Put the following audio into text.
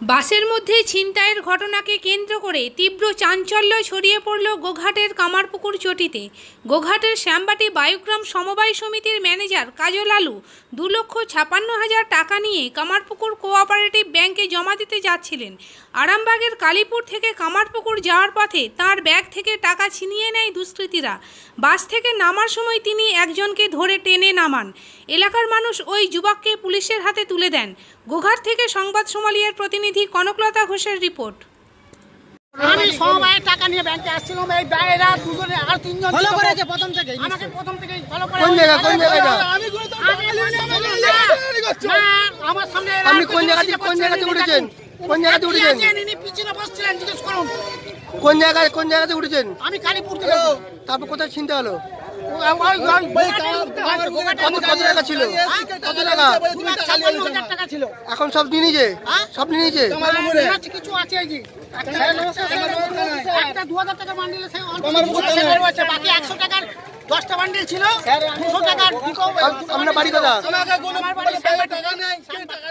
বাসের মধ্যে ছিনতাইয়ের ঘটনাকে কেন্দ্র করে তীব্র চাঞ্চল্য ছড়িয়ে পড়ল গোঘাটের কামারপুকুর চটিতে। গোঘাটের শ্যামবাটি বায়ুগ্রাম সমবায় সমিতির ম্যানেজার কাজল আলু দু লক্ষ ছাপান্ন হাজার টাকা নিয়ে কামারপুকুর কোঅপারেটিভ ব্যাংকে জমা দিতে যাচ্ছিলেন। আরামবাগের কালীপুর থেকে কামারপুকুর যাওয়ার পথে তার ব্যাগ থেকে টাকা ছিনিয়ে নেয় দুষ্কৃতীরা। বাস থেকে নামার সময় তিনি একজনকে ধরে টেনে নামান। এলাকার মানুষ ওই যুবককে পুলিশের হাতে তুলে দেন। গোঘাট থেকে সংবাদ সোমালিয়ার প্রতিনিধি কনকলতা ঘোষের রিপোর্ট আমি সমবায়ের টাকা নিয়ে ব্যাংকে আসছিলাম এই দুজনে আর তিনজন ফলো করেছে প্রথম থেকে আমাকে প্রথম থেকেই ফলো করে কোন জায়গা কোন জায়গাটা আমি আমার সামনে আপনি কোন জায়গাতে বসে কোন জায়গাতে পড়ছিলেন, উঠেছেন কোন জায়গাতে আপনি উঠেছেন ইনি পিছনে বসছিলেন জিজ্ঞেস করুন কোন জায়গায় কোন জায়গাতে উঠেছেন আমি কালীপুর থেকে তারপর কোথায় চিনতে হলো কত টাকা ছিল? কত টাকা? টাকা ছিল। এখন সব নিয়ে নিয়েছে? সব নিয়ে নিয়েছে? কিছু আছে। একটা- দু হাজার টাকা বান্ডিল। বাকি একশো টাকার দশটা বান্ডিল ছিল। দুশো টাকার আপনার বাড়ি কথা টাকা নেই। শ্যামবাটি।